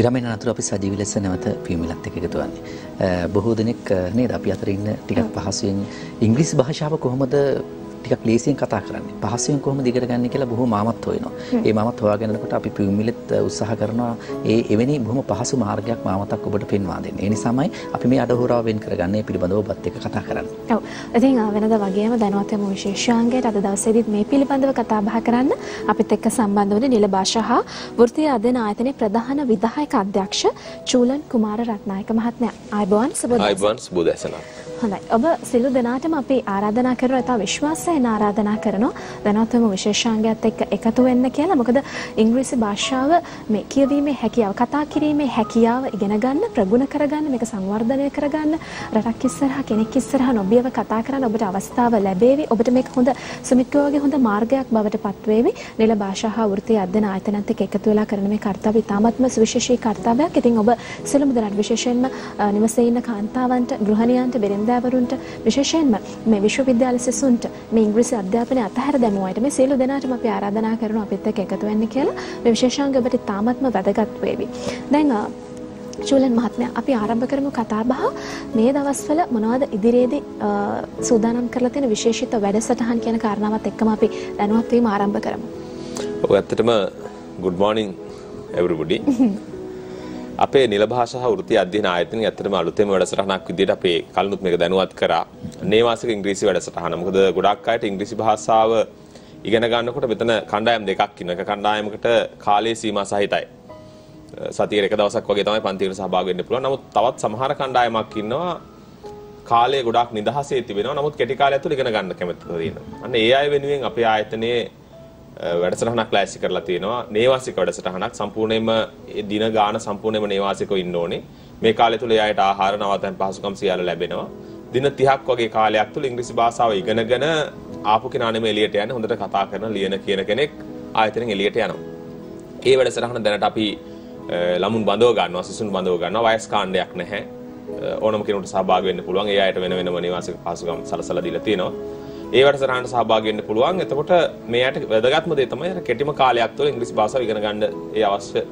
විරමෙන් අනතුරු අපි සජීවී ලෙස නැවත පියුමිලත් එක්ක එකතු වන්නේ. බොහෝ දෙනෙක් නේද අපි අතර ඉන්න ටිකක් පහසුවෙන් ඉංග්‍රීසි භාෂාව කොහොමද ටිකක් ලේසියෙන් කතා කරන්නේ. පහසුවෙන් කොහොමද ඉගෙන ගන්න කියලා බොහෝ මාමත් හොයනවා. ඒ මාමත් හොයාගෙන යනකොට අපි පියුමිලෙත් උත්සාහ කරනවා ඒ එවැනි බොහොම පහසු මාර්ගයක් මාමතක් ඔබට පෙන්වා දෙන්න. ඒ නිසාමයි අපි මේ අඩහෝරාව වෙන් කරගන්නේ පිළිබඳව ඔබත් එක්ක කතා කරන්නේ. ඔව්. ඉතින් වෙනද වගේම දැනුවත් යමු විශේෂාංගයට අද දවසේදීත් මේ පිළිබඳව කතා බහ කරන්න අපිත් එක්ක සම්බන්ධ වුණේ නිල භාෂා හා වෘත්තීය අධ්‍යයන ආයතනයේ ප්‍රධාන විධායක අධ්‍යක්ෂ චූලන් කුමාර රත්නායක මහත්මයා. ආයුබෝවන් සුබෝදෑසන. ආයුබෝවන් සුබෝදෑසන. හොඳයි. ඔබ සිළු දෙනාටම අපි ආරාධනා කරනවා ඉතා විශ්වාසයෙන් ආරාධනා කරනවා දැනවත්වම විශේෂාංගයත් එක්ක එකතු වෙන්න කියලා. මොකද ඉංග්‍රීසි භාෂාව මේ කියවීමේ හැකියාව, කතා කිරීමේ හැකියාව ඉගෙන ගන්න, ප්‍රගුණ කරගන්න, මේක සංවර්ධනය කරගන්න, රටක් ඉස්සරහා කෙනෙක් ඉස්සරහා නොබියව කතා කරන්න ඔබට අවස්ථාව ලැබේවි. ඔබට මේක හොඳ සුමිත්කෝ වගේ හොඳ මාර්ගයක් බවට පත්වේවි. නිල භාෂා හා වෘත්තීය අධ්‍යයන ආයතනත් එක්ක එකතු වෙලා කරන මේ කාර්යය ඉතාමත්ම සුවිශේෂී කාර්යයක්. ඉතින් ඔබ සිළුමු දෙනාට විශේෂයෙන්ම නිවසේ ඉන්න කාන්තාවන්ට, ගෘහණියන්ට, බිරිඳ බිරිඳෑවරුන්ට විශේෂයෙන්ම මේ විශ්වවිද්‍යාල සිසුන්ට මේ ඉංග්‍රීසි අධ්‍යාපනය අතහැර දැමුවාට මේ සියලු දෙනාටම අපි ආරාධනා කරනවා අපිත් එක්ක එකතු වෙන්න කියලා මේ විශේෂාංග ඔබට තාමත්ම වැදගත් වේවි. දැන් චූලන් මහත්මයා අපි ආරම්භ කරමු කතා බහ මේ දවස්වල මොනවද ඉදිරියේදී සූදානම් කරලා තියෙන විශේෂිත වැඩසටහන් කියන කාරණාවත් එක්කම අපි දැනුවත් වීම ආරම්භ කරමු. ඔව් ඇත්තටම good morning everybody. අපේ නිල භාෂා හා වෘත්ති අධ්‍යයන ආයතනයේ ඇත්තටම අලුතෙන් වැඩසටහනක් විදිහට අපේ කලිනුත් මේක දැනුවත් කරා. නේවාසික ඉංග්‍රීසි වැඩසටහන. මොකද ගොඩක් අයට ඉංග්‍රීසි භාෂාව ඉගෙන ගන්නකොට මෙතන කණ්ඩායම් දෙකක් ඉන්නවා. එක කණ්ඩායමකට කාලයේ සීමා සහිතයි. සතියේ එක දවසක් වගේ තමයි පන්තියට සහභාගී වෙන්න පුළුවන්. නමුත් තවත් සමහර කණ්ඩායමක් ඉන්නවා කාලය ගොඩාක් නිදහසේ තිබෙනවා. නමුත් කෙටි කාලය ඇතුළත ඉගෙන ගන්න කැමති තියෙනවා. අන්න ඒ අය වෙනුවෙන් අපේ ආයතනයේ වැඩසටහනක් ලෑස්ති කරලා තියෙනවා. නේවාසික වැඩසටහනක්. සම්පූර්ණයෙන්ම දින ගාන සම්පූර්ණයෙන්ම නේවාසිකව ඉන්න ඕනේ. මේ කාලය තුල එයාට ආහාර නවතන් පහසුකම් සියල්ල ලැබෙනවා. දින 30ක් වගේ කාලයක් තුල ඉංග්‍රීසි භාෂාව ඉගෙනගෙන ආපු කෙනා නෙමෙයි එළියට යන්නේ. හොඳට කතා කරන ලියන කියන කෙනෙක් ආයතනෙන් එළියට යනවා. ඒ වැඩසටහන දැනට අපි ළමුන් බඳව ගන්නවා සිසුන් බඳව ගන්නවා. වයස් කාණ්ඩයක් නැහැ. ඕනම කෙනෙකුට සහභාගී වෙන්න පුළුවන්. ඒ අයට වෙන වෙනම නිවාසික පහසුකම් සලසලා දීලා තියෙනවා. ඒ වැඩසටහනට සහභාගී වෙන්න පුළුවන්. එතකොට මේයට වැදගත්ම දේ තමයි අර කෙටිම කාලයක් තුළ ඉංග්‍රීසි භාෂාව ඉගෙන ගන්න ඒ අවශ්‍ය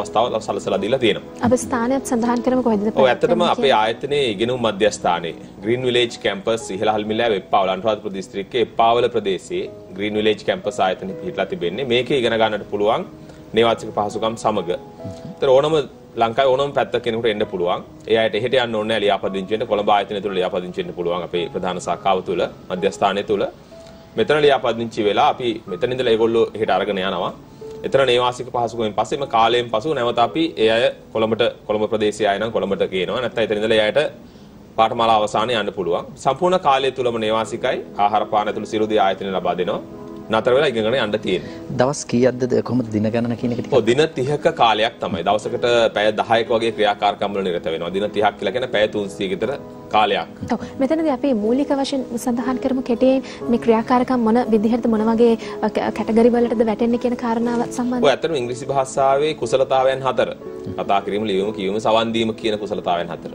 අවස්ථාව සලසලා දීලා තියෙනවා. අපි ස්ථානයත් සඳහන් කරමු කොහෙද? ඔව් ඇත්තටම අපේ ආයතනයේ ඉගෙනුම් මධ්‍යස්ථානයේ ග්‍රීන් විලේජ් කැම්පස් ඉහළ හල්මිලා එප්පාවල අනුරාධපුර දිස්ත්‍රික්කයේ එප්පාවල ප්‍රදේශයේ ග්‍රීන් විලේජ් කැම්පස් ආයතනෙ පිහිටලා තිබෙන්නේ. මේකේ ඉගෙන ගන්නට පුළුවන් නේවාසික පහසුකම් සමග. ඒතර ඕනම ලංකාවේ ඕනම පැත්තක කෙනෙකුට එන්න පුළුවන්. ඒ අයට එහෙට යන්න ඕනේ නැහැ ලියාපදිංචි වෙන්න. කොළඹ ආයතනය තුල ලියාපදිංචි වෙන්න පුළුවන් අපේ ප්‍රධාන ශාඛාව තුල, මධ්‍යස්ථානය තුල. මෙතන ලියාපදිංචි වෙලා අපි මෙතන ඉඳලා ඒගොල්ලෝ එහෙට අරගෙන යනවා. එතන නේවාසික පහසුකමෙන් පස්සේම කාලයෙන් පසු නැවත අපි ඒ අය කොළඹට කොළඹ ප්‍රදේශයේ අය නම් කොළඹට ගේනවා. නැත්නම් එතන ඉඳලා එයාට පාඨමාලා අවසානයේ යන්න පුළුවන්. සම්පූර්ණ කාලය තුලම නේවාසිකයි ආහාර පාන ඇතුළු සියලු දේ ආයතනය ලබා දෙනවා. නතර වෙලා ඉගෙනගෙන යන්න තියෙන්නේ. දවස් කීයක්ද කොහොමද දින ගණන කියන එක ටිකක්? ඔව් දින 30ක කාලයක් තමයි. දවසකට පැය 10ක වගේ ක්‍රියාකාරකම් වල නිරත වෙනවා. දින 30ක් කියලා කියන්නේ පැය 300 කට කාලයක්. ඔව්. මෙතනදී අපි මූලික වශයෙන් සඳහන් කරමු කෙටියෙන් මේ ක්‍රියාකාරකම් මොන විදිහටද මොන වගේ කැටගරි වලටද වැටෙන්නේ කියන කාරණාව සම්බන්ධව. ඔය ඇත්තටම ඉංග්‍රීසි භාෂාවේ කුසලතාවයන් හතර. කතා කිරීම, ලියවීම, කියවීම, සවන් දීම කියන කුසලතාවයන් හතර.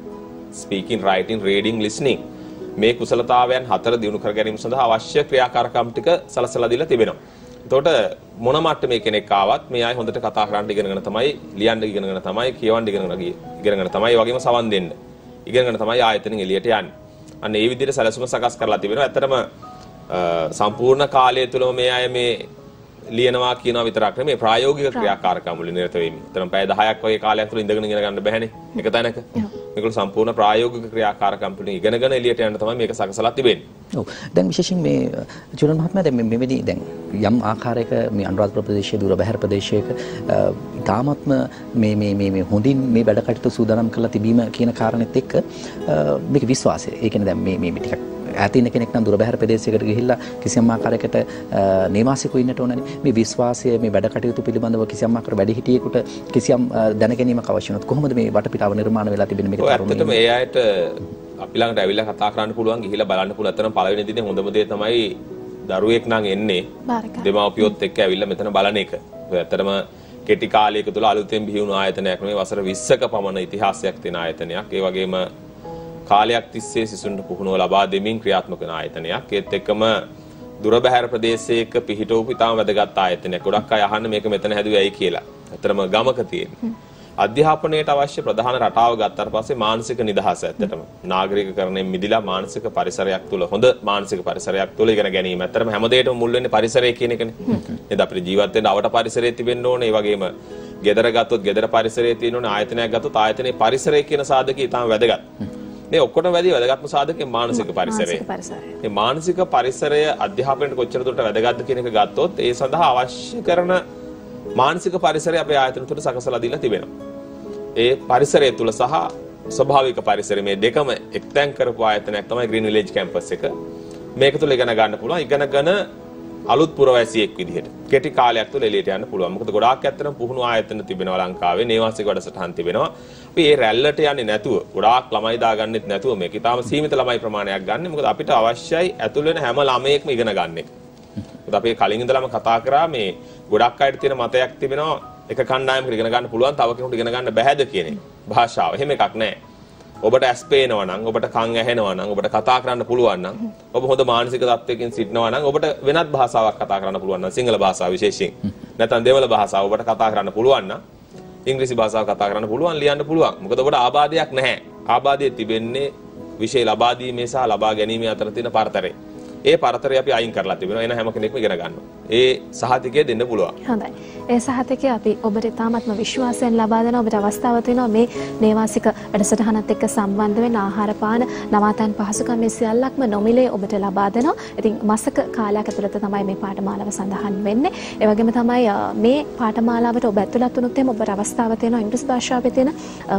speaking, writing, reading, listening. මේ කුසලතාවයන් හතර දිනු කර ගැනීම සඳහා අවශ්‍ය ක්‍රියාකාරකම් ටික සලසලා දීලා තිබෙනවා. එතකොට මොන මට්ටමේ කෙනෙක් ආවත් මේ අය හොඳට කතා කරන්න ඉගෙනගෙන තමයි ලියන්න ඉගෙනගෙන තමයි කියවන්න ඉගෙනගෙන ඉගෙනගෙන තමයි ඒ වගේම සවන් දෙන්න. ඉගෙනගෙන තමයි ආයතනෙන් එළියට යන්නේ. අන්න ඒ විදිහට සැලසුම සකස් කරලා තිබෙනවා. ඇත්තටම සම්පූර්ණ කාලය තුලම මේ අය මේ ලියනවා කියනවා විතරක් නෙමෙයි ප්‍රායෝගික ක්‍රියාකාරකම් වල නිරත වෙමින්. එතන පැය 10ක් වගේ කාලයක් තුළ ඉඳගෙන ඉගෙන ගන්න බැහැනේ. එක තැනක. මේගොල්ලෝ සම්පූර්ණ ප්‍රායෝගික ක්‍රියාකාරකම් තුළින් ඉගෙනගෙන එළියට යන්න තමයි මේක සකසලා තිබෙන්නේ. ඔව්. දැන් විශේෂයෙන් මේ චුරන් මහත්මයා දැන් මෙවැනි දැන් යම් ආකාරයක මේ අනුරාධපුර ප්‍රදේශයේ දුර බැහැර ප්‍රදේශයක තාමත්ම මේ මේ මේ මේ හොඳින් මේ වැඩ කටයුතු සූදානම් කරලා තිබීම කියන කාරණෙත් එක්ක මේක විශ්වාසය. ඒ කියන්නේ දැන් මේ මේ ටිකක් ඈත ඉන්න කෙනෙක් නම් දුර බැහැර ප්‍රදේශයකට ගිහිල්ලා කිසියම් ආකාරයකට නේවාසිකව ඉන්නට ඕනනේ. මේ විශ්වාසය මේ වැඩ කටයුතු පිළිබඳව කිසියම් ආකාර වැඩි හිටියෙකුට කිසියම් දැනගැනීමක් අවශ්‍ය වෙනවා. කොහොමද මේ වටපිටාව නිර්මාණය වෙලා තිබෙන්නේ මේක තරුණිය? ඇත්තටම ඒ අයට අපි ළඟට ඇවිල්ලා කතා කරන්න පුළුවන් ගිහිල්ලා බලන්න පුළුවන්. අතන පළවෙනි දිනේ හොඳම දේ තමයි දරුවෙක් නම් එන්නේ දෙමාපියොත් එක්ක ඇවිල්ලා මෙතන බලන එක. ඇත්තටම කෙටි කාලයක තුල අලුතෙන් බිහි වුණු ආයතනයක් නෙමෙයි වසර 20ක පමණ ඉතිහාසයක් තියෙන ආයතනයක්. ඒ වගේම කාලයක් තිස්සේ සිසුන්ට පුහුණුව ලබා දෙමින් ක්‍රියාත්මක වන ආයතනයක්. ඒත් එක්කම දුර බැහැර ප්‍රදේශයක පිහිටවපු ඉතාම වැදගත් ආයතනයක්. ගොඩක් අය අහන්න මේක මෙතන හැදුවේ ඇයි කියලා. ඇත්තටම ගමක තියෙන. අධ්‍යාපනයට අවශ්‍ය ප්‍රධාන රටාව ගත්තාට පස්සේ මානසික නිදහස ඇත්තටම නාගරිකකරණයෙන් මිදිලා මානසික පරිසරයක් තුළ හොඳ මානසික පරිසරයක් තුළ ඉගෙන ගැනීම. ඇත්තටම හැමදේටම මුල් වෙන්නේ පරිසරය කියන එකනේ. නේද අපිට ජීවත් වෙන්න අවට පරිසරය තිබෙන්න ඕනේ. ඒ වගේම ගෙදර ගත්තොත් ගෙදර පරිසරයේ තියෙන ඕනේ ආයතනයක් ගත්තොත් ආයතනයේ පරිසරය කියන සාධකය ඊටම වැදගත්. මේ ඔක්කොටම වැඩි වැදගත්ම සාධකේ මානසික පරිසරය. මේ මානසික පරිසරය අධ්‍යාපනයට කොච්චර දුරට වැදගත්ද කියන එක ගත්තොත් ඒ සඳහා අවශ්‍ය කරන මානසික පරිසරය අපේ ආයතන තුළ සකසලා දීලා තිබෙනවා. ඒ පරිසරය තුළ සහ ස්වභාවික පරිසරය මේ දෙකම එක්තැන් කරපු ආයතනයක් තමයි ග්‍රීන් විලේජ් කැම්පස් එක. මේක තුළ ඉගෙන ගන්න පුළුවන්. ඉගෙනගෙන අලුත් පුරවැසියෙක් විදිහට කෙටි කාලයක් තුළ එළියට යන්න පුළුවන්. මොකද ගොඩාක් ඇත්තටම පුහුණු ආයතන තිබෙනවා ලංකාවේ. නේවාසික වැඩසටහන් තිබෙනවා. අපි මේ රැල්ලට යන්නේ නැතුව ගොඩාක් ළමයි දාගන්නෙත් නැතුව මේක ඊටාම සීමිත ළමයි ප්‍රමාණයක් ගන්න. මොකද අපිට අවශ්‍යයි ඇතුල් වෙන හැම ළමයෙක්ම ඉගෙන ගන්න එක. මොකද අපි කලින් ඉඳලම කතා කරා මේ ගොඩක් අයට තියෙන මතයක් තිබෙනවා එක කණ්ඩායමකට ඉගෙන ගන්න පුළුවන් තව කෙනෙකුට ඉගෙන ගන්න බැහැද කියන එක. භාෂාව. එහෙම එකක් නැහැ. ඔබට ඇස් පේනවා නම් ඔබට කන් ඇහෙනවා නම් ඔබට කතා කරන්න පුළුවන් නම් ඔබ හොඳ මානසික තත්ත්වයකින් සිටිනවා නම් ඔබට වෙනත් භාෂාවක් කතා කරන්න පුළුවන් නම් සිංහල භාෂාව විශේෂයෙන්. නැත්නම් දෙමළ භාෂාව ඔබට කතා කරන්න පුළුවන් නම් ඉංග්‍රීසි භාෂාව කතා කරන්න පුළුවන් ලියන්න පුළුවන්. මොකද ඔබට ආබාධයක් නැහැ. ආබාධය තිබෙන්නේ විෂය ලබා දීමේ සහ ලබා ගැනීමේ අතර තියෙන පරතරය. ඒ පරතරය අපි අයින් කරලා තිබෙනවා. එන හැම කෙනෙක්ම ඉගෙන ගන්නවා. ඒ සහතිකය දෙන්න පුළුවන්. හොඳයි. ඒ සහතිකය අපි ඔබට ඉතාමත්ම විශ්වාසයෙන් ලබා දෙන ඔබට අවස්ථාව තියෙනවා මේ නේවාසික වැඩසටහනත් එක්ක සම්බන්ධ වෙන ආහාර පාන නවාතැන් පහසුකම් මේ සියල්ලක්ම නොමිලේ ඔබට ලබා දෙනවා. ඉතින් මාසක කාලයක් ඇතුළත තමයි මේ පාඨමාලාව සඳහන් වෙන්නේ. ඒ වගේම තමයි මේ පාඨමාලාවට ඔබ ඇතුළත් වුණොත් එහෙම ඔබට අවස්ථාව තියෙනවා ඉංග්‍රීසි භාෂාවේ තියෙන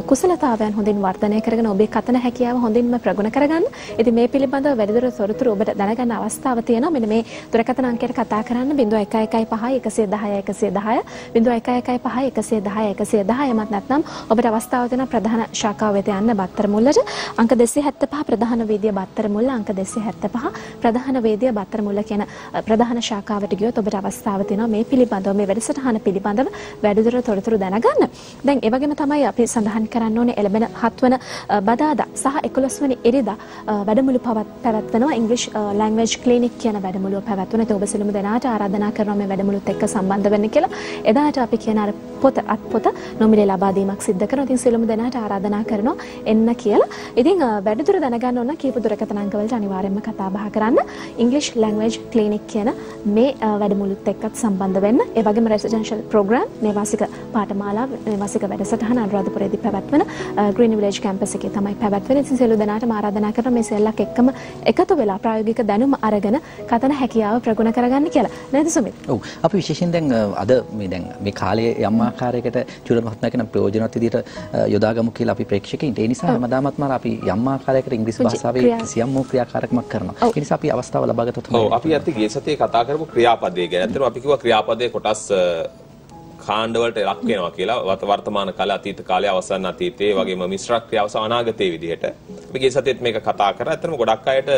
කුසලතාවයන් හොඳින් වර්ධනය කරගෙන ඔබේ කතන හැකියාව හොඳින්ම ප්‍රගුණ කරගන්න. ඉතින් මේ පිළිබඳව වැඩිදුර තොරතුරු ඔබට දැනගන්න අවස්ථාව තියෙනවා. මෙන්න මේ දුරකථන අංකයට කතා කරන්න 0115 110 110 0115 110 110 එමත් නැත්නම් ඔබට අවස්ථාව දෙන ප්‍රධාන ශාඛාව වෙත යන්න බත්තර මුල්ලට අංක 275 ප්‍රධාන වේදිය බත්තර මුල්ල අංක 275 ප්‍රධාන වේදිය බත්තර මුල්ල කියන ප්‍රධාන ශාඛාවට ගියොත් ඔබට අවස්ථාව තියෙනවා මේ පිළිබඳව මේ වැඩසටහන පිළිබඳව වැඩිදුර තොරතුරු දැනගන්න. දැන් ඒ වගේම තමයි අපි සඳහන් කරන්න ඕනේ එළඹෙන 7 වන බදාදා සහ 11 වෙනි ඉරිදා වැඩමුළු පැවැත්වෙනවා ඉංග්‍රීසි ලැන්ග්වේජ් ක්ලිනික් කියන වැඩමුළුව පැවැත්වෙනවා. ඒක ඔබ සිළුම දෙනාට ආරාධනා කරනවා මේ වැඩමුළුත් එක්ක සම්බන්ධ වෙන්න කියලා. එදාට අපි කියන අර පොත අත් පොත නොමිලේ ලබා දීමක් සිද්ධ කරනවා. ඉතින් සියලුම දෙනාට ආරාධනා කරනවා එන්න කියලා. ඉතින් වැඩිදුර දැනගන්න ඕන කීප දුරකථන අංක වලට අනිවාර්යයෙන්ම කතා බහ කරන්න. English Language Clinic කියන මේ වැඩමුළුත් එක්කත් සම්බන්ධ වෙන්න. ඒ වගේම residential program නේවාසික පාඨමාලා නේවාසික වැඩසටහන අනුරාධපුරයේදී පැවැත්වෙන Green Village campus එකේ තමයි පැවැත්වෙන. ඉතින් සියලු දෙනාටම ආරාධනා කරනවා මේ සියල්ලක් එක්කම එකතු වෙලා ප්‍රායෝගික දැනුම අරගෙන කතන හැකියාව ප්‍රගුණ කරගන්න කියලා. නේද සුමිත්? ඔව්. අපි විශේෂයෙන් දැන් අද මේ දැන් මේ කාලයේ යම් ආකාරයකට චුරන් මහත්මයා කියන ප්‍රයෝජනවත් විදිහට යොදාගමු කියලා අපි ප්‍රේක්ෂකයින්ට ඒ නිසා හැමදාමත් මාර අපි යම් ආකාරයකට ඉංග්‍රීසි භාෂාවේ සියම් වූ ක්‍රියාකාරකමක් කරනවා. ඒ නිසා අපි අවස්ථාව ලබාගත්තොත් හොඳයි. ඔව් අපි අත් ගිය සතියේ කතා කරපු ක්‍රියාපදයේ ගැන. අතන අපි කිව්වා ක්‍රියාපදයේ කොටස් කාණ්ඩවලට ලක් වෙනවා කියලා වර්තමාන කාලේ අතීත කාලේ අවසන් අතීතයේ වගේම මිශ්‍ර ක්‍රියාව සහ අනාගතයේ විදිහට. අපි ගිය සතියේත් මේක කතා කරා. අතනම ගොඩක් අයට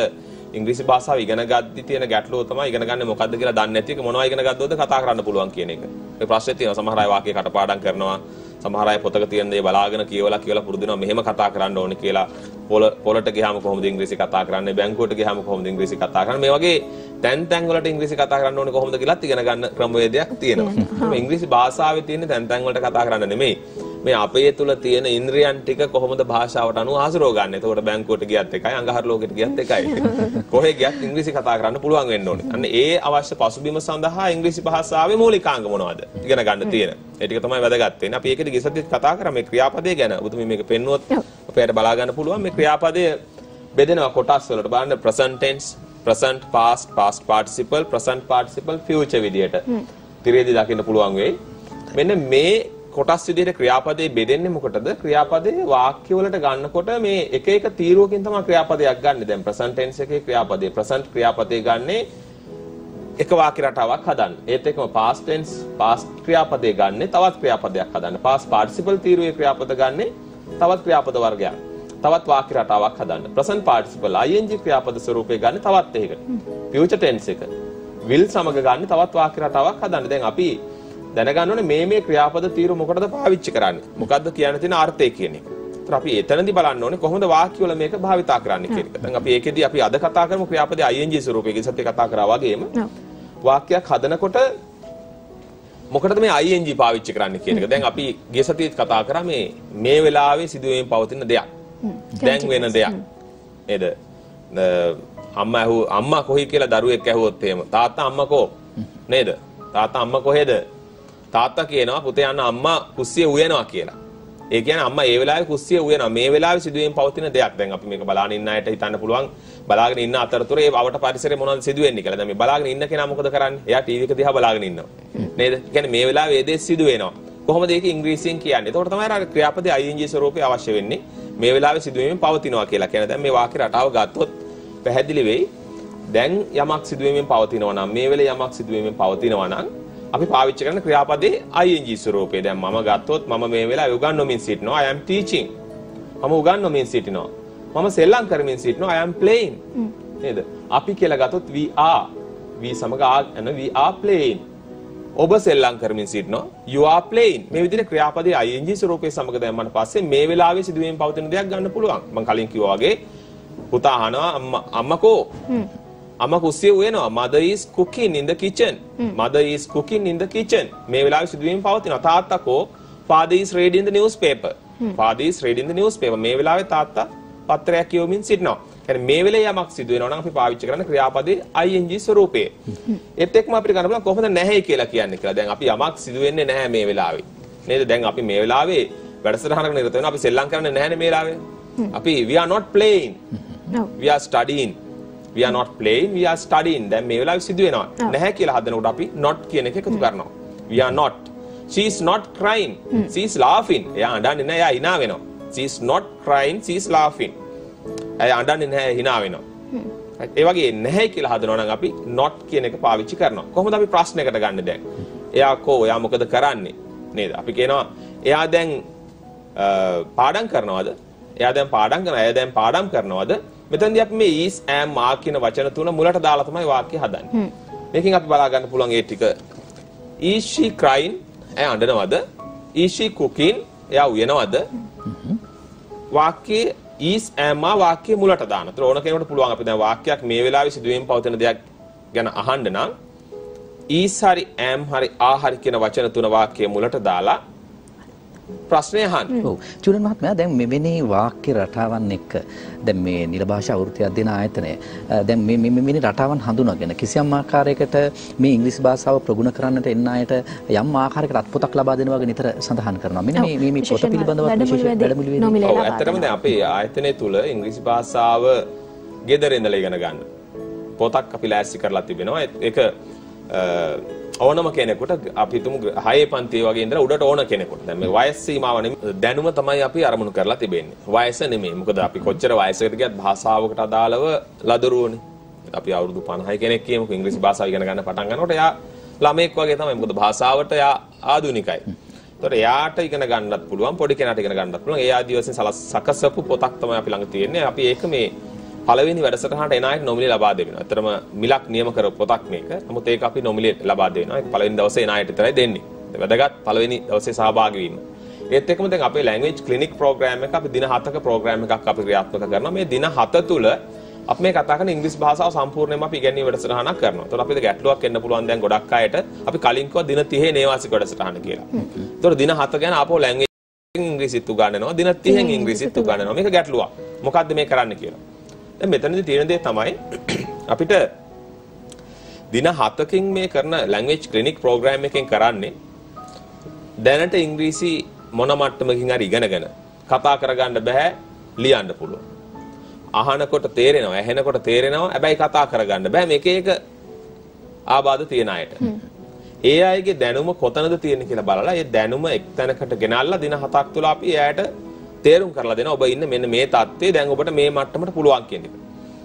ඉංග්‍රීසි භාෂාව ඉගෙන ගද්දි තියෙන ගැටලුව තමයි ඉගෙන ගන්න මොකද්ද කියලා දන්නේ නැති එක මොනවා ඉගෙන ගත්තොත්ද කතා කරන්න පුළුවන් කියන එක. ඒ ප්‍රශ්නේ තියෙනවා සමහර අය වාක්‍ය කටපාඩම් කරනවා සමහර අය පොතක තියෙන දේ බලාගෙන කියවලා කියවලා පුරුදු වෙනවා මෙහෙම කතා කරන්න ඕනේ කියලා පොල පොලට ගියාම කොහොමද ඉංග්‍රීසි කතා කරන්නේ බැංකුවට ගියාම කොහොමද ඉංග්‍රීසි කතා කරන්නේ මේ වගේ තැන් තැන් වලට ඉංග්‍රීසි කතා කරන්න ඕනේ කොහොමද කියලාත් ඉගෙන ගන්න ක්‍රමවේදයක් තියෙනවා. ඉංග්‍රීසි භාෂාවේ තියෙන තැන් තැන් වලට කතා කරන්න නෙමෙයි. මේ අපේ තුල තියෙන ඉන්ද්‍රියන් ටික කොහොමද භාෂාවට අනුව ආසරව ගන්න. එතකොට බැංකුවට ගියත් එකයි, අඟහරු ලෝකෙට ගියත් එකයි. කොහේ ගියත් ඉංග්‍රීසි කතා කරන්න පුළුවන් වෙන්න ඕනේ. අන්න ඒ අවශ්‍ය පසුබිම සඳහා ඉංග්‍රීසි භාෂාවේ මූලිකාංග මොනවද? ඉගෙන ගන්න තියෙන. ඒ ටික තමයි වැදගත් වෙන්නේ. අපි ඒකද ගිසද්දිත් කතා කරා මේ ක්‍රියාපදයේ ගැන. ඔබතුමී මේක පෙන්නුවොත් අපේට බලා ගන්න පුළුවන් මේ ක්‍රියාපදය බෙදෙනවා කොටස් වලට. බලන්න present tense, present past, past participle, present participle, future විදියට. තිරේදී දකින්න පුළුවන් වෙයි. මෙන්න මේ කොටස් විදිහට ක්‍රියාපදේ බෙදෙන්නේ මොකටද? ක්‍රියාපදේ වාක්‍ය වලට ගන්නකොට මේ එක එක තීරුවකින් තමයි ක්‍රියාපදයක් ගන්න. දැන් present tense එකේ ක්‍රියාපදේ present ක්‍රියාපදේ ගන්නේ එක වාක්‍ය රටාවක් හදන්න. ඒත් එක්කම past tense past ක්‍රියාපදේ ගන්නේ තවත් ක්‍රියාපදයක් හදන්න. past participle තීරුවේ ක්‍රියාපද ගන්නේ තවත් ක්‍රියාපද වර්ගයක්. තවත් වාක්‍ය රටාවක් හදන්න. present participle ing ක්‍රියාපද ස්වරූපේ ගන්න තවත් එකකට. future tense එක will සමග ගන්න තවත් වාක්‍ය රටාවක් හදන්න. දැන් අපි දැනගන්න ඕනේ මේ මේ ක්‍රියාපද තීරු මොකටද පාවිච්චි කරන්නේ? මොකද්ද කියන්න තියෙන අර්ථය කියන එක. ඒතර අපි එතනදී බලන්න ඕනේ කොහොමද වාක්‍ය වල මේක භාවිතා කරන්නේ කියන එක. දැන් අපි ඒකෙදී අපි අද කතා කරමු ක්‍රියාපදයේ ing ස්වරූපයේ ඉස්සත් කතා කරා වගේම වාක්‍යයක් හදනකොට මොකටද මේ ING පාවිච්චි කරන්න කියන එක. දැන් අපි ගිය සතියේත් කතා කරා මේ මේ වෙලාවේ සිදුවීම් පවතින දෙයක්. දැන් වෙන දෙයක්. නේද? අම්මා අම්මා කොහි කියලා දරුවෙක් ඇහුවොත් එහෙම තාත්තා අම්මා කෝ නේද? තාත්තා අම්මා කොහෙද? තාත්තා කියනවා පුතේ යන්න අම්මා කුස්සිය උයනවා කියලා. ඒ කියන්නේ අම්මා ඒ වෙලාවේ කුස්සිය උයනවා. මේ වෙලාවේ සිදුවීම් පවතින දෙයක්. දැන් අපි මේක බලාගෙන ඉන්න අයට හිතන්න පුළුවන් බලාගෙන ඉන්න අතරතුර ඒ අවට පරිසරේ මොනවද සිදුවෙන්නේ කියලා. දැන් මේ බලාගෙන ඉන්න කෙනා මොකද කරන්නේ? එයා ටීවී එක දිහා බලාගෙන ඉන්නවා. නේද? ඒ කියන්නේ මේ වෙලාවේ ඒ දේ සිදු වෙනවා. කොහොමද ඒක ඉංග්‍රීසියෙන් කියන්නේ? එතකොට තමයි අර ක්‍රියාපදයේ ing ස්වරූපය අවශ්‍ය වෙන්නේ. මේ වෙලාවේ සිදුවීමෙන් පවතිනවා කියලා. කියන්නේ දැන් මේ වාක්‍ය රටාව ගත්තොත් පැහැදිලි වෙයි. දැන් යමක් සිදුවීමෙන් පවතිනවා නම් මේ වෙලේ යමක් සිදුවීමෙන් පවතිනවා නම් අපි පාවිච්චි කරන ක්‍රියාපදේ ing ස්වරූපය. දැන් මම ගත්තොත් මම මේ වෙලාවේ උගන්වමින් සිටිනවා. I am teaching. මම උගන්වමින් සිටිනවා. මම සෙල්ලම් කරමින් සිටිනවා. I am playing. නේද? අපි කියලා ගත්තොත් we are. we සමග යන we are playing. ඔබ සෙල්ලම් කරමින් සිටිනවා. you are playing. මේ විදිහට ක්‍රියාපදේ ing ස්වරූපයේ සමග දැම්මට පස්සේ මේ වෙලාවේ සිදුවීම් පවතින දෙයක් ගන්න පුළුවන්. මම කලින් කිව්වා වගේ පුතා අහනවා අම්මා අම්මකෝ අම්මා කුස්සිය උයනවා. Mother is cooking in the kitchen. mother is cooking in the kitchen. මේ වෙලාවේ සිදුවීම් පවතිනවා. තාත්තා කෝ father is reading the newspaper. father is reading the newspaper. මේ වෙලාවේ තාත්තා පත්‍රයක් කියවමින් සිටිනවා. කියන්නේ මේ වෙලේ යමක් සිදු වෙනවා නම් අපි පාවිච්චි කරන ක්‍රියාපදේ ing ස්වරූපයේ. ඒත් එක්කම අපිට ගන්න පුළුවන් කොහොමද නැහැ කියලා කියන්නේ කියලා. දැන් අපි යමක් සිදු වෙන්නේ නැහැ මේ වෙලාවේ. නේද? දැන් අපි මේ වෙලාවේ වැඩසටහනක නිරත වෙනවා. අපි සෙල්ලම් කරන්නේ නැහැ මේ වෙලාවේ. අපි we are not playing. We are studying we are not playing we are studying. දැන් මේ වෙලාවේ සිදු වෙනවා නැහැ කියලා හදනකොට අපි not කියන එක එකතු කරනවා. We are not. She is not crying. she is laughing. එයා අඬන්නේ නැහැ එයා hina වෙනවා. She is not crying she is laughing. එයා අඬන්නේ නැහැ hina වෙනවා. ඒ වගේ නැහැ කියලා හදනවා නම් අපි not කියන එක පාවිච්චි කරනවා. කොහොමද අපි ප්‍රශ්නයකට ගන්න දැන්? එයා කෝ එයා මොකද කරන්නේ? නේද? අපි කියනවා එයා දැන් පාඩම් කරනවද? එයා දැන් පාඩම් කරනවා. එයා දැන් පාඩම් කරනවද මෙතනදී අපි මේ is am are කියන වචන තුන මුලට දාලා තමයි වාක්‍ය හදන්නේ. මේකෙන් අපි බලා ගන්න පුළුවන් ඒ ටික. is she crying? එයා අඬනවද? is she cooking? එයා උයනවද? වාක්‍යයේ is am are වාක්‍ය මුලට දාන්න. ඒතර ඕන කෙනෙකුට පුළුවන් අපි දැන් වාක්‍යයක් මේ වෙලාවේ සිදුවීම් පවතින දෙයක් ගැන අහන්න නම් is හරි am හරි are හරි කියන වචන තුන වාක්‍යයේ මුලට දාලා ප්‍රශ්නය අහන්න. ඔව්. චුරන් මහත්මයා දැන් මෙවැනි වාක්‍ය රටාවන් එක්ක දැන් මේ නිල භාෂා වෘත්ති අධ්‍යයන ආයතනය දැන් මේ මේ මෙවැනි රටාවන් හඳුනාගෙන කිසියම් ආකාරයකට මේ ඉංග්‍රීසි භාෂාව ප්‍රගුණ කරන්නට එන්න අයට යම් ආකාරයකට අත්පොතක් ලබා දෙනවා වගේ නිතර සඳහන් කරනවා. මෙන්න මේ මේ පොත පිළිබඳව විශේෂ වැඩමුළුවේදී ඔව් ඇත්තටම දැන් අපේ ආයතනය තුල ඉංග්‍රීසි භාෂාව ගෙදර ඉඳලා ඉගෙන ගන්න පොතක් අපි ලෑස්ති කරලා තිබෙනවා. ඒක ඕනම කෙනෙකුට අපි හිතමු 6 පන්තියේ වගේ ඉඳලා උඩට ඕන කෙනෙකුට. දැන් මේ වයස් සීමාව නෙමෙයි දැනුම තමයි අපි අරමුණු කරලා තිබෙන්නේ. වයස නෙමෙයි. මොකද අපි කොච්චර වයසකට ගියත් භාෂාවකට අදාළව ලදරුවෝනේ. අපි අවුරුදු 50 කෙනෙක් කියමුකෝ ඉංග්‍රීසි භාෂාව ඉගෙන ගන්න පටන් ගන්නකොට එයා ළමෙක් වගේ තමයි. මොකද භාෂාවට එයා ආධුනිකයි. ඒතකොට එයාට ඉගෙන ගන්නත් පුළුවන් පොඩි කෙනාට ඉගෙන ගන්නත් පුළුවන්. ඒ ආදී වශයෙන් සකසපු පොතක් තමයි අපි ළඟ තියෙන්නේ. අපි ඒක මේ පළවෙනි වැඩසටහනට එන අයට නොමිලේ ලබා දෙනවා. ඇත්තටම මිලක් නියම කරපු පොතක් මේක. නමුත් ඒක අපි නොමිලේ ලබා දෙනවා. ඒක පළවෙනි දවසේ එන අයට විතරයි දෙන්නේ. වැදගත් පළවෙනි දවසේ සහභාගී වීම. ඒත් එක්කම දැන් අපේ language clinic program එක අපි දින 7ක program එකක් අපි ක්‍රියාත්මක කරනවා. මේ දින 7 තුල අපි මේ කතා කරන ඉංග්‍රීසි භාෂාව සම්පූර්ණයෙන්ම අපි ඉගෙනීම වැඩසටහනක් කරනවා. ඒතකොට අපිට ගැටලුවක් එන්න පුළුවන් දැන් ගොඩක් අයට අපි කලින් කිව්වා දින 30 නේවාසික වැඩසටහන කියලා. ඒතකොට දින 7 ගැන ආපහු language ඉංග්‍රීසිත් උගන්වනවා. දින 30න් ඉංග්‍රීසිත් උගන්වනවා. මේක ගැටලුවක්. මොකද්ද මේ කරන්න කියලා. දැන් මෙතනදී තියෙන දේ තමයි අපිට දින 7කින් මේ කරන language clinic program එකෙන් කරන්නේ දැනට ඉංග්‍රීසි මොන මට්ටමකින් හරි ඉගෙනගෙන කතා කරගන්න බෑ ලියන්න පුළුවන්. අහනකොට තේරෙනවා, ඇහෙනකොට තේරෙනවා. හැබැයි කතා කරගන්න බෑ මේක එක ආබාධ තියන අයට. ඒ අයගේ දැනුම කොතනද තියෙන්නේ කියලා බලලා ඒ දැනුම එක්තැනකට ගෙනල්ලා දින 7ක් තුල අපි එයාට තේරුම් කරලා දෙනවා ඔබ ඉන්න මෙන්න මේ தත්ත්වය දැන් ඔබට මේ මට්ටමට පුළුවන් කියන එක.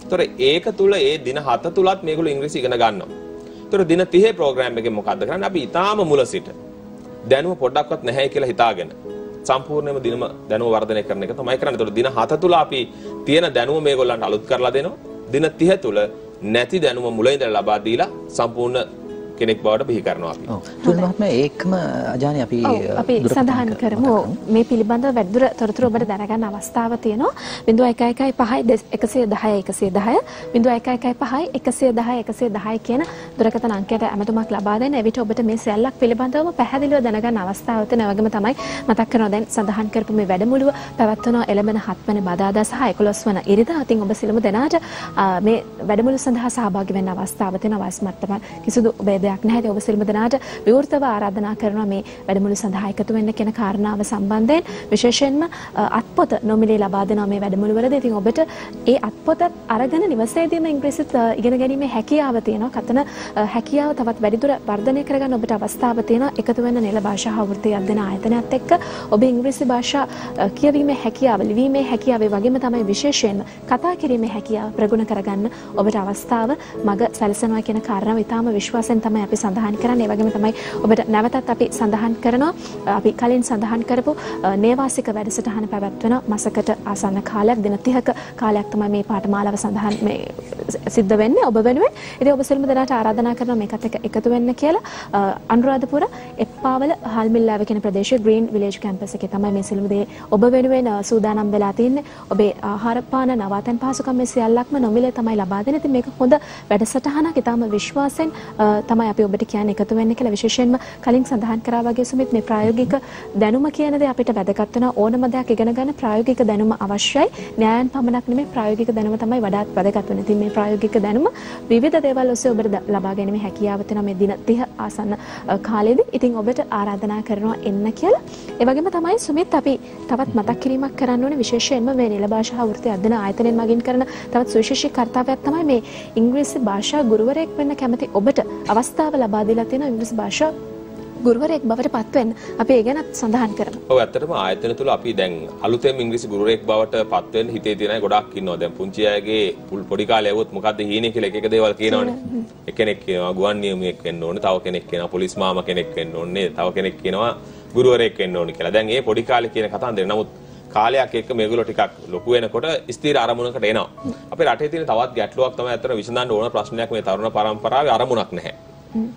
ඒතොර ඒක තුල ඒ දින 7 තුලත් මේගොල්ලෝ ඉංග්‍රීසි ඉගෙන ගන්නවා. ඒතොර දින 30 ප්‍රෝග්‍රෑම් එකේ මොකද්ද කරන්නේ? අපි ඊටාම මුල සිට දැනුම පොඩ්ඩක්වත් නැහැ කියලා හිතාගෙන සම්පූර්ණයෙන්ම දිනම දැනුම වර්ධනය කරන එක තමයි කරන්නේ. ඒතොර දින 7 තුල අපි තියෙන දැනුම මේගොල්ලන්ට අලුත් කරලා දෙනවා. දින 30 තුල නැති දැනුම මුල ඉඳලා ලබා දීලා සම්පූර්ණ කෙනෙක් බවට බිහි කරනවා අපි. ඔව්. ජුල් මහත්මයා ඒකම අජානි අපි ඔව් අපි සඳහන් කරමු මේ පිළිබඳව වැඩිදුර තොරතුරු ඔබට දැනගන්න අවස්ථාව තියෙනවා 0115 110 110 0115 110 110 කියන දුරකථන අංකයට ඇමතුමක් ලබා දෙන්න. එවිට ඔබට මේ සියල්ලක් පිළිබඳවම පැහැදිලිව දැනගන්න අවස්ථාව තියෙන වගේම තමයි මතක් කරනවා දැන් සඳහන් කරපු මේ වැඩමුළුව පැවැත්වෙනවා එළඹෙන 7 වන බදාදා සහ 11 වන ඉරිදා. ඉතින් ඔබ සිළුම දෙනාට මේ වැඩමුළු සඳහා සහභාගී වෙන්න අවස්ථාව තියෙනවා වයස් මට්ටම කිසිදු ભેදයක් නැහැ. ඉතින් ඔබ සිළුම දෙනාට විවෘතව ආරාධනා කරනවා මේ වැඩමුළු සඳහා එකතු වෙන්න කියන කාරණාව සම්බන්ධයෙන් විශේෂයෙන්ම අත්පොත නොමිලේ ලබා දෙනවා මේ වැඩමුළුවලදී. ඉතින් ඔබට ඒ අත්පොත අරගෙන නිවසේදීම ඉංග්‍රීසිත් ඉගෙන ගැනීමේ හැකියාව තියෙනවා. කතන හැකියාව තවත් වැඩිදුර වර්ධනය කරගන්න ඔබට අවස්ථාව තියෙනවා. එකතු වෙන්න නිල භාෂා වෘත්තියක් දෙන ආයතනයත් එක්ක ඔබ ඉංග්‍රීසි භාෂා කියවීමේ හැකියාව, ලිවීමේ හැකියාව වගේම තමයි විශේෂයෙන්ම කතා කිරීමේ හැකියාව ප්‍රගුණ කරගන්න ඔබට අවස්ථාව මග සැලසෙනවා කියන කාරණාව ඉතාම විශ්වාසයෙන් තමයි අපි සඳහන් කරන්නේ. ඒ වගේම තමයි ඔබට නැවතත් අපි සඳහන් කරනවා අපි කලින් සඳහන් කරපු නේවාසික වැඩසටහන පැවැත්වෙන මසකට ආසන්න කාලයක් දින 30ක කාලයක් තමයි මේ පාඨමාලාව සඳහන් මේ සිද්ධ වෙන්නේ ඔබ වෙනුවෙන්. ඉතින් ඔබ සියලුම දෙනාට ආරාධනා කරනවා මේකත් එක්ක එකතු වෙන්න කියලා. අනුරාධපුර එප්පාවල හල්මිල්ලාව කියන ප්‍රදේශයේ ග්‍රීන් විලේජ් කැම්පස් එකේ තමයි මේ සියලුම දේ ඔබ වෙනුවෙන් සූදානම් වෙලා තින්නේ. ඔබේ ආහාර පාන නවාතැන් පහසුකම් මේ සියල්ලක්ම නොමිලේ තමයි ලබා දෙන්නේ. ඉතින් මේක හොඳ වැඩසටහනක්. ඊටාම විශ්වාසෙන් තමයි අපි ඔබට කියන්නේ එකතු වෙන්න කියලා. විශේෂයෙන්ම කලින් සඳහන් කරා වගේ සුමිත් මේ ප්‍රායෝගික දැනුම කියන දේ අපිට වැදගත් වෙනවා. ඕනම දෙයක් ඉගෙන ගන්න ප්‍රායෝගික දැනුම අවශ්‍යයි. න්‍යායන් පමණක් නෙමෙයි ප්‍රායෝගික දැනුම තමයි වඩාත් වැදගත් වෙන්නේ. ඉතින් මේ ප්‍රායෝගික දැනුම විවිධ දේවල් ඔස්සේ ඔබට ලබා ගැනීමේ හැකියාව තියෙන මේ දින 30 ආසන්න කාලෙදී. ඉතින් ඔබට ආරාධනා කරනවා එන්න කියලා. ඒ වගේම තමයි සුමිත් අපි තවත් මතක් කිරීමක් කරන්න ඕනේ විශේෂයෙන්ම මේ නිල භාෂා වෘත්ති අධ්‍යයන ආයතනයෙන් මගින් කරන තවත් සුවිශේෂී කාර්යයක් තමයි මේ ඉංග්‍රීසි භාෂා ගුරුවරයෙක් වෙන්න කැමති ඔබට අවස්ථාව ලබා දීලා තියෙන ඉංග්‍රීසි භාෂා ගුරුවරයෙක් බවට පත්වෙන්න අපි ඒ ගැන සඳහන් කරමු. ඔව් ඇත්තටම ආයතන තුල අපි දැන් අලුතෙන් ඉංග්‍රීසි ගුරුවරයෙක් බවට පත්වෙන්න හිතේ තියෙන අය ගොඩක් ඉන්නවා. දැන් පුංචි අයගේ පොඩි කාලේ આવුවොත් මොකද්ද හීනේ කියලා එක එක දේවල් කියනවනේ. එක්කෙනෙක් කියනවා ගුවන් නියමයක් වෙන්න ඕනේ, තව කෙනෙක් කියනවා පොලිස් මාමා කෙනෙක් වෙන්න ඕනේ, තව කෙනෙක් කියනවා ගුරුවරයෙක් වෙන්න ඕනේ කියලා. දැන් ඒ පොඩි කාලේ කියන කතාන්දරේ. නමුත් කාලයක් එක්ක මේගොල්ලෝ ටිකක් ලොකු වෙනකොට ස්ථිර අරමුණකට එනවා. අපේ රටේ තියෙන තවත් ගැටලුවක් තමයි අතර විසඳන්න ඕන ප්‍රශ්නයක් මේ තරුණ පරම්පරාවේ අරමුණක් නැහැ.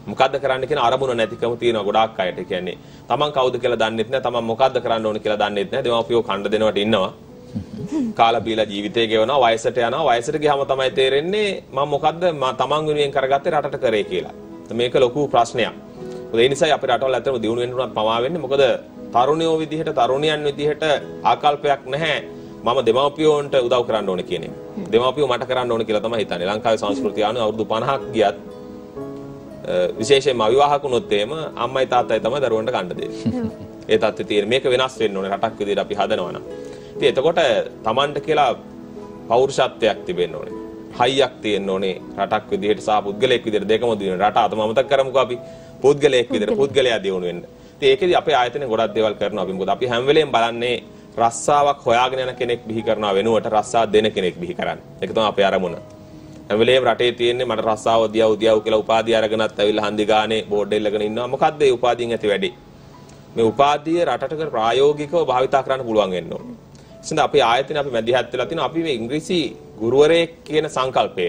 මොකද්ද කරන්න කියන අරමුණ නැතිකම තියෙනවා ගොඩාක් අයට. ඒ කියන්නේ තමන් කවුද කියලා දන්නෙත් නැහැ. තමන් මොකද්ද කරන්න ඕන කියලා දන්නෙත් නැහැ. දෙමාපියෝ කණ්ඩ දෙනවට ඉන්නවා. කාලා බීලා ජීවිතේ ගෙවනවා වයසට යනවා වයසට ගියාම තමයි තේරෙන්නේ මම මොකද්ද තමන් වෙනුවෙන් කරගත්තේ රටට කරේ කියලා. මේක ලොකු ප්‍රශ්නයක්. ඒ නිසායි අපේ රටවල් ඇත්තම දියුණු වෙන්න උනත් පමා වෙන්නේ. මොකද තරුණයෝ විදිහට තරුණියන් විදිහට ආකල්පයක් නැහැ. මම දෙමාපියෝන්ට උදව් කරන්න ඕනේ කියන එක. දෙමාපියෝ මට කරන්න ඕනේ කියලා තමයි හිතන්නේ. ලංකාවේ සංස්කෘතිය අනුව අවුරුදු 50ක් ගියත් විශේෂයෙන්ම අවිවාහක වුණොත් එහෙම අම්මයි තාත්තයි තමයි දරුවන්ට කන්න දෙන්නේ. ඒ තත්ත්වය තියෙන. මේක වෙනස් වෙන්න ඕනේ රටක් විදිහට අපි හදනවා නම්. ඉතින් එතකොට Tamanට කියලා පෞරුෂත්වයක් තිබෙන්න ඕනේ. හයියක් තියෙන්න ඕනේ රටක් විදිහට සහ පුද්ගලයෙක් විදිහට දෙකම දිනන රට අතම අමතක කරමුකෝ අපි පුද්ගලයෙක් විදිහට පුද්ගලයා දියුණු වෙන්න. ඉතින් ඒකෙදි අපේ ආයතනේ ගොඩක් දේවල් කරනවා අපි මොකද අපි හැම වෙලේම බලන්නේ රස්සාවක් හොයාගෙන යන කෙනෙක් බිහි කරනවා වෙනුවට රස්සා දෙන කෙනෙක් බිහි කරන්න. ඒක තමයි අපේ අරමුණ. හැම වෙලේම රටේ තියෙන්නේ මට රස්සාව දියව් දියව් කියලා උපාධිය අරගෙනත් ඇවිල්ලා හන්දි ගානේ බෝඩ් එකලගෙන ඉන්නවා. මොකද්ද මේ උපාධියෙන් ඇති වැඩේ? මේ උපාධිය රටට ප්‍රායෝගිකව භාවිතා කරන්න පුළුවන් වෙන්න ඕනේ. ඉතින් අපේ ආයතනේ අපි මැදිහත් වෙලා තිනවා අපි මේ ඉංග්‍රීසි ගුරුවරයෙක් කියන සංකල්පය.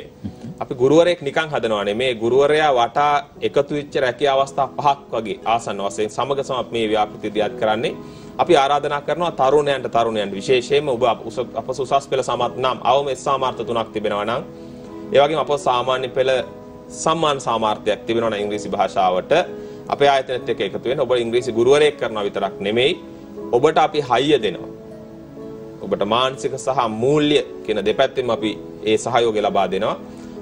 අපි ගුරුවරයෙක් නිකන් හදනවා නෙමේ ගුරුවරයා වටා එකතු වෙච්ච රැකියා අවස්ථා පහක් වගේ ආසන්න වශයෙන් සමග සම මේ ව්‍යාපෘති දියත් කරන්නේ. අපි ආරාධනා කරනවා තරුණයන්ට තරුණයන්ට විශේෂයෙන්ම ඔබ අප උසස් පෙළ සමත් නම් අවම සාමාර්ථ තුනක් තිබෙනවා නම් ඒ වගේම අප සාමාන්‍ය පෙළ සම්මාන සාමාර්ථයක් තිබෙනවා නම් ඉංග්‍රීසි භාෂාවට අපේ ආයතනෙත් එක්ක එකතු වෙන්න ඔබ ඉංග්‍රීසි ගුරුවරයෙක් කරනවා විතරක් නෙමෙයි ඔබට අපි හයිය දෙනවා. ඔබට මානසික සහ මූල්‍ය කියන දෙපැත්තෙම අපි ඒ සහයෝගය ලබා දෙනවා.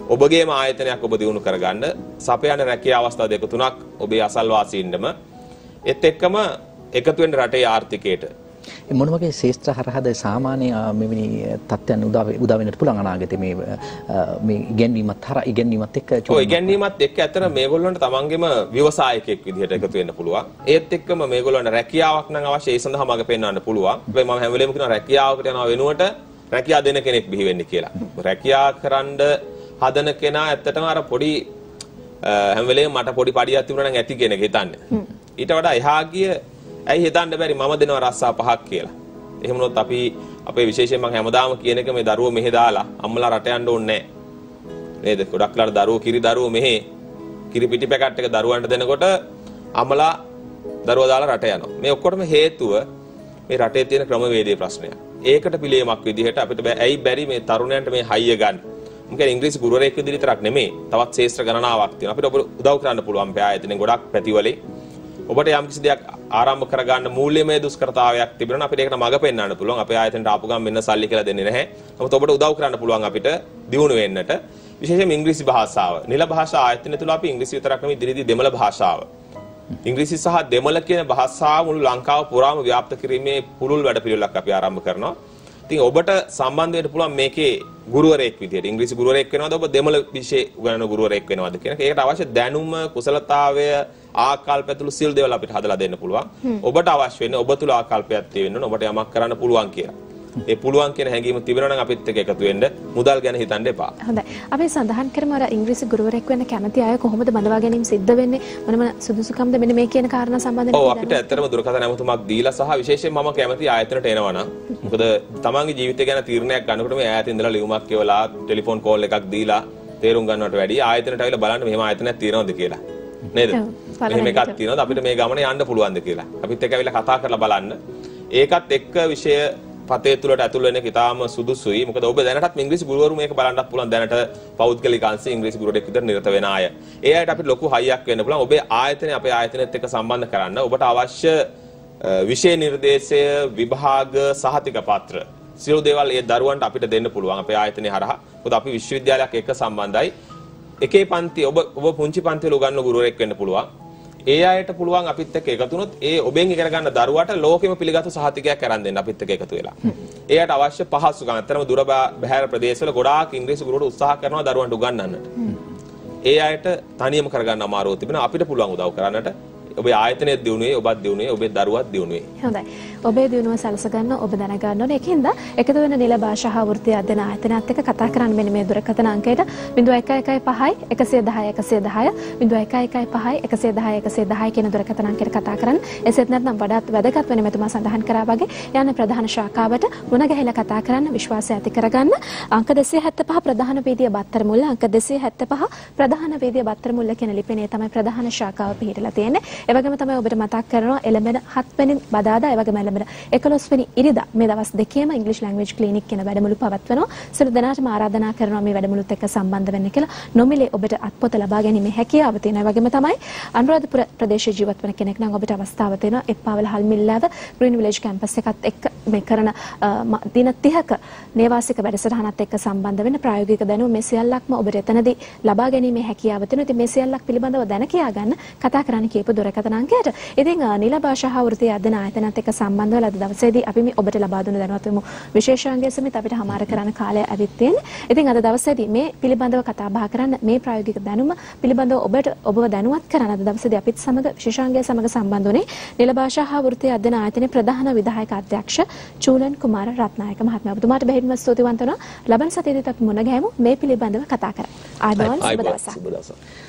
ඔබගේම ආයතනයක් ඔබ දිනු කරගන්න සපයන රැකියා අවස්ථා දෙක තුනක් ඔබේ අසල්වාසීන්ටම එත් එක්කම එකතු වෙන්න රටේ ආර්ථිකයට මොන වගේ ශේෂ්ත්‍ර හරහාද සාමාන්‍ය මෙවැනි තත්ත්වයන් උදා උදා වෙන්නට පුළුවන් අනාගතේ මේ මේ ඉගෙනීමත් හර ඉගෙනීමත් එක්ක ඔය ඉගෙනීමත් එක්ක ඇතර මේගොල්ලන්ට තමන්ගේම ව්‍යවසායකයෙක් විදිහට එකතු වෙන්න පුළුවන්. ඒත් එක්කම මේගොල්ලන්ට රැකියාවක් නම් අවශ්‍ය ඒ සඳහා මඟ පෙන්වන්න පුළුවන්. හැබැයි මම හැම වෙලේම කියනවා රැකියාවකට යනවා වෙනුවට රැකියාව දෙන කෙනෙක් බිහි වෙන්න කියලා. රැකියාව කරන්න හදන කෙනා ඇත්තටම අර පොඩි හැම වෙලේම මට පොඩි පඩියක් තිබුණා නම් ඇති කියන එක හිතන්නේ. ඊට වඩා එහා ගිය ඇයි හිතන්න බැරි මම දෙනවා රස්සා පහක් කියලා. එහෙම වුණොත් අපි අපේ විශේෂයෙන් මම හැමදාම කියන එක මේ දරුවෝ මෙහෙ දාලා අම්මලා රට යන්න ඕනේ නේද? ගොඩක් ලාට දරුවෝ කිරි දරුවෝ මෙහෙ කිරි පිටි පැකට් එක දරුවන්ට දෙනකොට අමලා දරුවා දාලා රට යනවා. මේ ඔක්කොටම හේතුව මේ රටේ තියෙන ක්‍රමවේදයේ ප්‍රශ්නයක්. ඒකට පිළියමක් විදිහට අපිට බෑ ඇයි බැරි මේ තරුණයන්ට මේ හයිය ගන්න. මොකද ඉංග්‍රීසි ගුරුවරයෙක් විදිහට විතරක් නෙමෙයි. තවත් ශේෂ්ත්‍ර ගණනාවක් තියෙනවා. අපිට ඔබට උදව් කරන්න පුළුවන් පෑ ආයතනෙ ගොඩක් පැතිවලේ. ඔබට යම් කිසි දෙයක් ආරම්භ කරගන්න මූල්‍යමය දුෂ්කරතාවයක් තිබෙනවා අපිට ඒකට මඟ පෙන්වන්න පුළුවන්. අපේ ආයතනට ආපු ගමන් මෙන්න සල්ලි කියලා දෙන්නේ නැහැ. නමුත් ඔබට උදව් කරන්න පුළුවන් අපිට දියුණු වෙන්නට. විශේෂයෙන්ම ඉංග්‍රීසි භාෂාව. නිල භාෂා ආයතනය තුළ අපි ඉංග්‍රීසි විතරක් නෙමෙයි ඉදිරියේදී දෙමළ භාෂාව. ඉංග්‍රීසි සහ දෙමළ කියන භාෂාව මුළු ලංකාව පුරාම ව්‍යාප්ත කිරීමේ පුළුල් වැඩපිළිවෙලක් අපි ආරම්භ කරනවා. ඉතින් ඔබට සම්බන්ධ වෙන්න පුළුවන් මේකේ ගුරුවරයෙක් විදියට ඉංග්‍රීසි ගුරුවරයෙක් වෙනවද ඔබ දෙමළ විෂය උගන්වන ගුරුවරයෙක් වෙනවද කියන එක. ඒකට අවශ්‍ය දැනුම, කුසලතාවය, ආකල්ප ඇතුළු සියලු දේවල් අපිට හදලා දෙන්න පුළුවන්. ඔබට අවශ්‍ය වෙන්නේ ඔබ තුල ආකල්පයක් තියෙන්න ඕන. ඔබට යමක් කරන්න පුළුවන් කියලා. ඒ පුළුවන් කියන හැඟීම තිබෙනවා නම් අපිත් එක්ක එකතු වෙන්න මුදල් ගැන හිතන්න එපා. හොඳයි. අපි සඳහන් කරමු අර ඉංග්‍රීසි ගුරුවරයෙක් වෙන්න කැමති අය කොහොමද බඳවා ගැනීම සිද්ධ වෙන්නේ? මොනම සුදුසුකම්ද මෙන්න මේ කියන කාරණා සම්බන්ධයෙන් ඔව් අපිට ඇත්තටම දුරකථන ඇමතුමක් දීලා සහ විශේෂයෙන් මම කැමති ආයතනට එනවා නම් මොකද තමන්ගේ ජීවිතය ගැන තීරණයක් ගන්නකොට මේ ඈත ඉඳලා ලියුමක් කියවලා ටෙලිෆෝන් කෝල් එකක් දීලා තේරුම් ගන්නවට වැඩිය ආයතනට ඇවිල්ලා බලන්න මෙහෙම ආයතනයක් තියෙනවද කියලා. නේද? මෙහෙම එකක් තියෙනවද අපිට මේ ගමන යන්න පුළුවන්ද කියලා. අපිත් එක්ක ඇවිල්ලා කතා කරලා බලන්න. ඒකත් එක්ක විෂය පතේ තුලට ඇතුල් වෙන එක ඉතාම සුදුසුයි. මොකද ඔබ දැනටත් ඉංග්‍රීසි ගුරුවරු මේක බලන්නත් පුළුවන් දැනට පෞද්ගලික අංශයේ ඉංග්‍රීසි ගුරුවරයෙක් විතර නිරත වෙන අය. ඒ අයට අපිට ලොකු හයියක් වෙන්න පුළුවන්. ඔබේ ආයතනය අපේ ආයතනයත් එක්ක සම්බන්ධ කරන්න. ඔබට අවශ්‍ය විෂය නිර්දේශය, විභාග, සහතික පත්‍ර සියලු දේවල් ඒ දරුවන්ට අපිට දෙන්න පුළුවන් අපේ ආයතනය හරහා. මොකද අපි විශ්වවිද්‍යාලයක් එක්ක සම්බන්ධයි. එකේ පන්ති ඔබ ඔබ පුංචි පන්තිවල උගන්වන ගුරුවරයෙක් වෙන්න පුළුවන්. ඒ අයට පුළුවන් අපිත් එක්ක එකතු වුණොත් ඒ ඔබෙන් ඉගෙන ගන්න දරුවට ලෝකෙම පිළිගත්තු සහතිකයක් අරන් දෙන්න අපිත් එක්ක එකතු වෙලා. එයාට අවශ්‍ය පහසුකම්. අතරම දුර බැහැර ප්‍රදේශවල ගොඩාක් ඉංග්‍රීසි ගුරුවරු උත්සාහ කරනවා දරුවන්ට උගන්වන්නට. ඒ අයට තනියම කරගන්න අමාරුව තිබෙනවා. අපිට පුළුවන් උදව් කරන්නට. ඔබේ ආයතනය දියුණුවේ ඔබත් දියුණුවේ ඔබේ දරුවත් දියුණුවේ. හොඳයි. ඔබේ දියුණුව සලස ගන්න ඔබ දැනගන්න ඕනේ. ඒකින්ද එකතු වෙන නිල භාෂා හා වෘත්ති අධ්‍යයන ආයතනයත් එක්ක කතා කරන්න මෙන්න මේ දුරකථන අංකයට 0115 110 110 0115 110 110 කියන දුරකථන අංකයට කතා කරන්න. එසේත් නැත්නම් වඩාත් වැදගත් වෙන මෙතුමා සඳහන් කරා වගේ යන ප්‍රධාන ශාඛාවට මුණ ගැහිලා කතා කරන්න විශ්වාසය ඇති කරගන්න. අංක 275 ප්‍රධාන වේදිය බත්තර මුල්ල අංක 275 ප්‍රධාන වේදිය බත්තර මුල්ල කියන ලිපිනේ තමයි ප්‍රධාන ශාඛාව පිහිටලා තියෙන්නේ. ඒ වගේම තමයි ඔබට මතක් කරනවා එළඹෙන 7 වෙනි බදාදා ඒ වගේම එළඹෙන 11 වෙනි ඉරිදා මේ දවස් දෙකේම ඉංග්‍රීසි ලැන්ග්වේජ් ක්ලිනික් කියන වැඩමුළු පවත්වනවා. සියලු දෙනාටම ආරාධනා කරනවා මේ වැඩමුළුත් එක්ක සම්බන්ධ වෙන්න කියලා. නොමිලේ ඔබට අත්පොත ලබා ගැනීමේ හැකියාව තියෙනවා. ඒ වගේම තමයි අනුරාධපුර ප්‍රදේශයේ ජීවත් වෙන කෙනෙක් නම් ඔබට අවස්ථාව තියෙනවා Eppawala Halmillawa green village campus එකත් එක්ක මේ කරන දින 30ක නේවාසික වැඩසටහනත් එක්ක සම්බන්ධ වෙන ප්‍රායෝගික දැනුම මේ සියල්ලක්ම ඔබට එතනදී ලබා ගැනීමේ හැකියාව තියෙනවා. ඉතින් මේ සියල්ලක් පිළිබඳව දැන කියා ගන්න කතා කරන්න කියපු දුරකථන අංකයට. ඉතින් නිල භාෂා වෘත්ති අධ්‍යයන ආයතනත් එක්ක සම්බන්ධ වෙලා අද දවසේදී අපි මේ ඔබට ලබා දුන්න දැනුවත් වෙමු විශේෂාංගය සමිත අපිට හමාර කරන්න කාලය ඇවිත් තියෙන්නේ. ඉතින් අද දවසේදී මේ පිළිබඳව කතා බහ කරන්න මේ ප්‍රායෝගික දැනුම පිළිබඳව ඔබට ඔබව දැනුවත් කරන්න අද දවසේදී අපිත් සමග විශේෂාංගය සමග සම්බන්ධ වුණේ නිල භාෂා හා වෘත්ති අධ්‍යයන ආයතනයේ ප්‍රධාන විධායක අධ්‍යක්ෂ චූලන් කුමාර රත්නායක මහත්මයා. ඔබතුමාට බෙහෙවින්ම ස්තුතිවන්ත වෙනවා. ලබන සතියේදීත් අපි මුණ ගැහෙමු මේ පිළිබඳව කතා කරන්න. ආයුබෝවන් සුබ දවසක්.